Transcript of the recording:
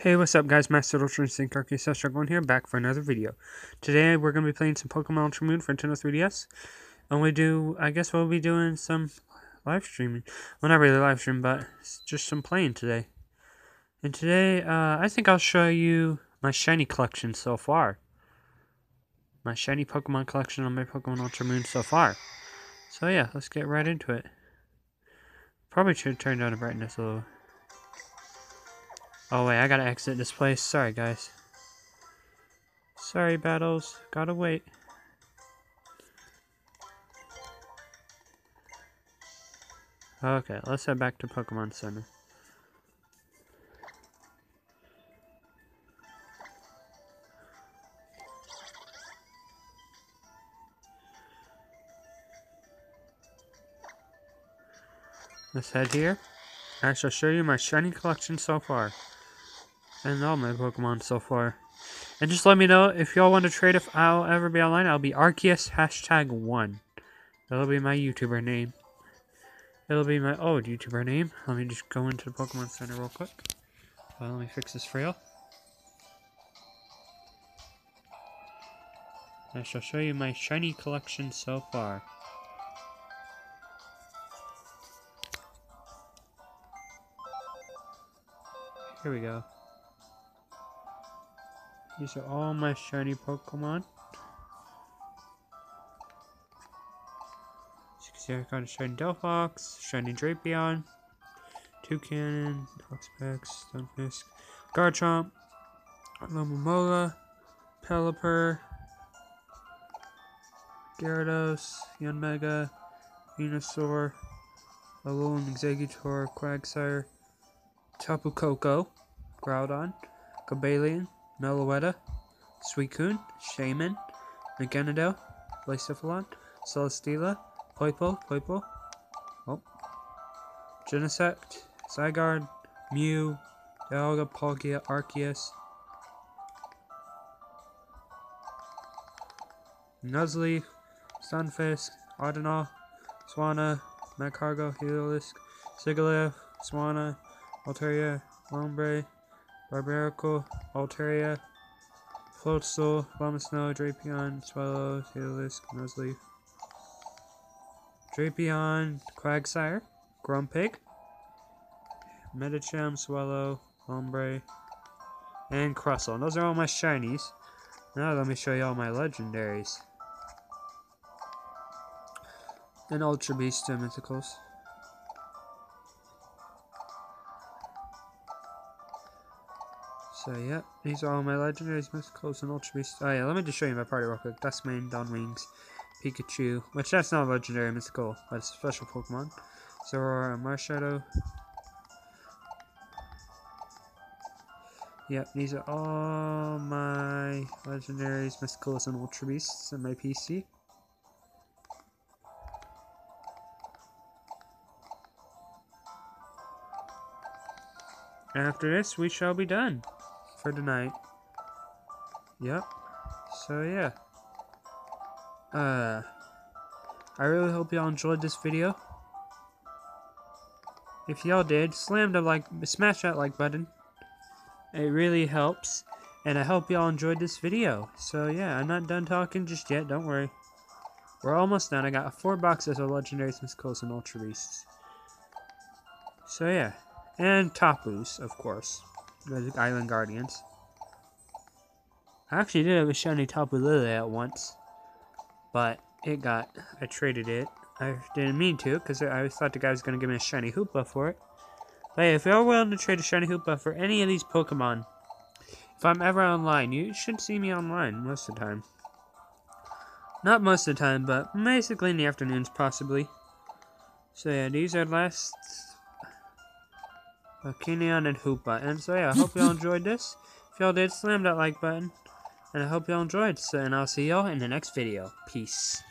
Hey, what's up guys, Master Ultra Instinct Arceus Struggling here, back for another video. Today we're going to be playing some Pokemon Ultra Moon for Nintendo 3DS. And we do, I guess we'll be doing some live streaming. Well, not really live stream, but just some playing today. And today, uh, I think I'll show you my shiny collection so far. My shiny Pokemon collection on my Pokemon Ultra Moon so far. So yeah, let's get right into it. Probably should turn down the brightness a little. Oh wait, I gotta exit this place. Sorry guys. Sorry battles. Gotta wait. Okay, let's head back to Pokemon Center. Let's head here. I shall show you my shiny collection so far and all my Pokemon so far. And just let me know if y'all want to trade if I'll ever be online. I'll be Arceus hashtag 1. That'll be my YouTuber name. It'll be my old YouTuber name. Let me just go into the Pokemon Center real quick. Well, let me fix this for y'all. I shall show you my shiny collection so far. Here we go. These are all my shiny Pokemon. As you can see, I got a shiny Delphox, shiny Drapion, Toucannon, Toxapex, Stunfisk, Garchomp, Alomomola, Pelipper, Gyarados, Yanmega, Venusaur, Alolan Exeggutor, Quagsire, Tapu Koko, Groudon, Cobalion, Meloetta, Suicune, Shaymin, Meganadel, Blacephalon, Celesteela, Poipo, Poipo, oh, Genesect, Zygarde, Mew, Dialga, Palkia, Arceus, Nuzleaf, Stunfisk, Audinol, Swanna, Magcargo, Heliolisk, Sigilyph, Swanna, Altaria, Lombre, Barbaracle, Altaria, Floatzel, Bombsnow, Drapion, Swellow, Heliolisk, Nuzleaf, Drapion, Quagsire, Grumpig, Medicham, Swellow, Lombre, and Crustle. And those are all my shinies. Now let me show you all my legendaries. And Ultra Beast and Mythicals. So yeah, these are all my legendaries, mythicals, and ultra beasts. Oh yeah, let me just show you my party real quick. Dusk Mane, Dawnwings, Pikachu, which that's not a legendary mythical, but it's a special Pokemon. Zoroark and Marshadow. Yep, these are all my legendaries, mythicals, and ultra beasts in my PC. After this, we shall be done for tonight. Yep. So yeah. Uh I really hope y'all enjoyed this video. If y'all did, slam the like smash that like button. It really helps. And I hope y'all enjoyed this video. So yeah, I'm not done talking just yet, don't worry. We're almost done. I got four boxes of legendaries, mythicals, and ultra beasts. So yeah. And Tapus, of course the Island Guardians. I actually did have a shiny Tapu Lele at once, but it got, I traded it. I didn't mean to, because I always thought the guy was going to give me a shiny Hoopa for it. But hey, if you're willing to trade a shiny Hoopa for any of these Pokemon, if I'm ever online, you should see me online most of the time. Not most of the time, but basically in the afternoons, possibly. So yeah, these are last Kinion and Hoopa. And so yeah, I hope y'all enjoyed this. If y'all did, slam that like button. And I hope y'all enjoyed. So, and I'll see y'all in the next video. Peace.